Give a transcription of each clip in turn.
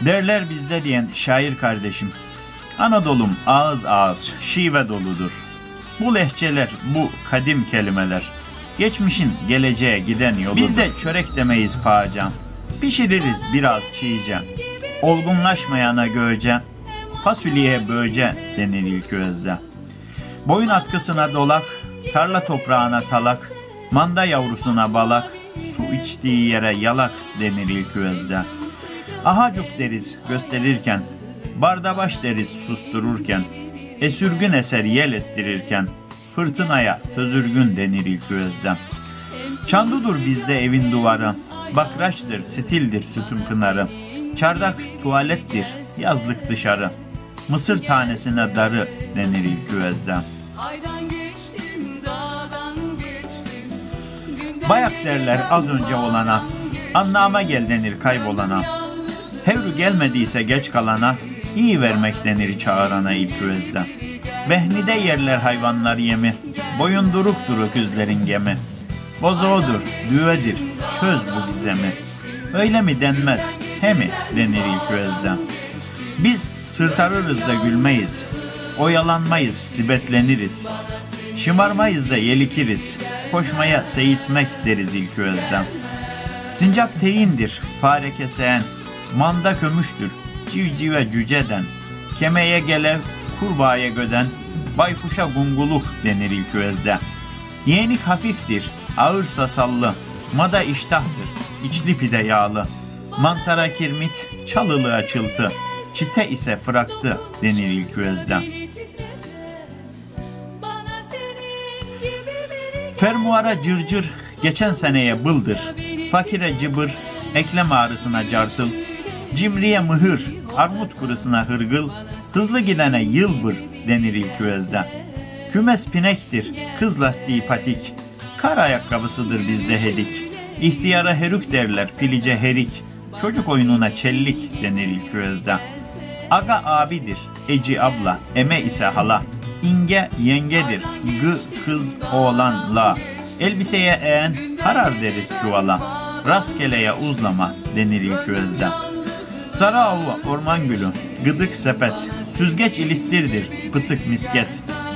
Derler bizde diyen şair kardeşim. Anadolu'm ağız ağız şive doludur. Bu lehçeler, bu kadim kelimeler. Geçmişin geleceğe giden yoludur. Biz de çörek demeyiz paca. Pişiririz biraz çiğce. Olgunlaşmayana göğce, fasulyeye böğce denir ilk özde. Boyun atkısına dolak, tarla toprağına talak, manda yavrusuna balak, su içtiği yere yalak denir ilk özde. Ahacuk deriz gösterirken, bardabaş deriz sustururken, esürgün eser yel estirirken, fırtınaya tözürgün denir ilk özde. Çandudur bizde evin duvarı, bakraçtır, stildir sütun pınarı, çardak tuvalettir, yazlık dışarı, mısır tanesine darı denir ilk. Günden Bayak derler az önce olana, anlama gel denir kaybolana. Hevrü gelmediyse geç kalana, iyi vermek denir çağırana ilk özde. Behnide yerler hayvanlar yemi, boyunduruktur öküzlerin gemi. Bozoğudur, düvedir, çöz bu gizemi. Öyle mi denmez, he mi denir ilk özde. Biz sırtarırız da gülmeyiz, oyalanmayız, sibetleniriz. Şımarmayız da yelikiriz, koşmaya seyitmek deriz ilk özden. Sincap teyindir, fare keseyen, manda kömüştür, civcive cüceden, kemeye gelev, kurbağaya göden, baykuşa gunguluk denir ilk özde. Yeğenik hafiftir, ağırsa sallı, mada iştahtır, içli pide yağlı, mantara kirmit, çalılığa çıltı, çite ise fıraktı denir ilk biri Fermuara cırcır, geçen seneye bıldır. Fakire cıbır, eklem ağrısına cartıl. Cimriye mıhır, armut kurusuna hırgıl. Hızlı gidene yılbır denir ilk özde. Kümes pinektir, kız lastiği patik. Kar ayakkabısıdır bizde hedik. İhtiyara herük derler, pilice herik. Çocuk oyununa çellik denir ilk özde. Aga abidir, eci abla, eme ise hala. İnge yengedir, gı kız oğlan la. Elbiseye eğen harar deriz çuvala. Rastgeleye uzlama denir ilk özde. Sarı avlu orman gülü, gıdık sepet, süzgeç ilistirdir, pıtık misket.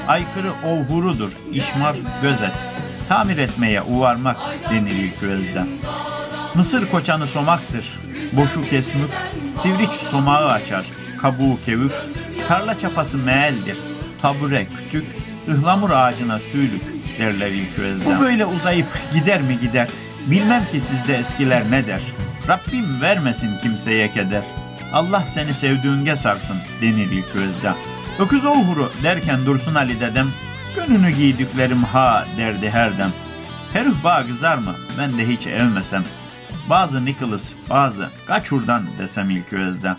Aykırı ovhurudur, işmar gözet. Tamir etmeye uvarmak denir ilk özde. Mısır koçanı somaktır, boşu kesmük, sivriç somağı açar, kabuğu kevük, tarla çapası meeldir, tabure kütük, ıhlamur ağacına sülük derler ilk özden. Bu böyle uzayıp gider mi gider, bilmem ki sizde eskiler ne der. Rabbim vermesin kimseye keder, Allah seni sevdiğünge sarsın denir ilk özde. Öküz oğhuru derken Dursun Ali dedem, gönlünü giydiklerim ha derdi her dem. Herif bağ kızar mı? Ben de hiç evmesem. Bazı Nicholas, bazı kaç hurdan desem ilk özde.